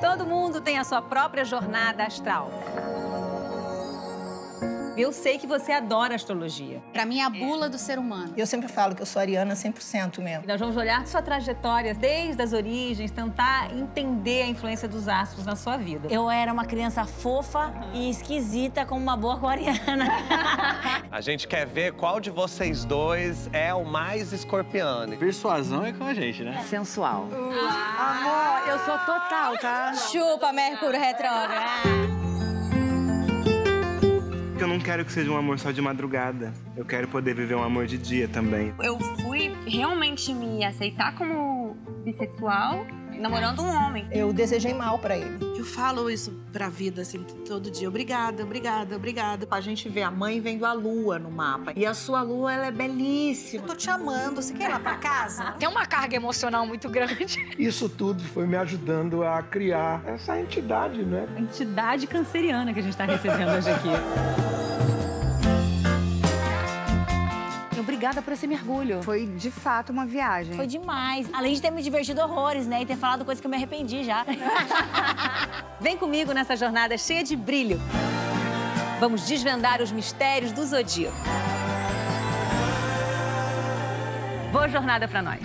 Todo mundo tem a sua própria jornada astral. Eu sei que você adora astrologia. Pra mim, é a bula do ser humano. Eu sempre falo que eu sou ariana 100% mesmo. E nós vamos olhar sua trajetória desde as origens, tentar entender a influência dos astros na sua vida. Eu era uma criança fofa e esquisita como uma boa aquariana. A gente quer ver qual de vocês dois é o mais escorpiano. Persuasão é com a gente, né? Sensual. Amor, eu sou total, tá? Chupa, Mercúrio retrógrado. Eu não quero que seja um amor só de madrugada. Eu quero poder viver um amor de dia também. Eu fui realmente me aceitar como bissexual namorando um homem. Eu desejei mal pra ele. Eu falo isso pra vida, assim, todo dia. Obrigada, obrigada, obrigada. A gente vê a mãe vendo a lua no mapa. E a sua lua, ela é belíssima. Eu tô te amando. Você quer ir lá pra casa? Tem uma carga emocional muito grande. Isso tudo foi me ajudando a criar essa entidade, né? A entidade canceriana que a gente está recebendo hoje aqui. Obrigada por esse mergulho. Foi de fato uma viagem. Foi demais. Além de ter me divertido horrores, né? E ter falado coisas que eu me arrependi já. Vem comigo nessa jornada cheia de brilho. Vamos desvendar os mistérios do zodíaco. Boa jornada para nós.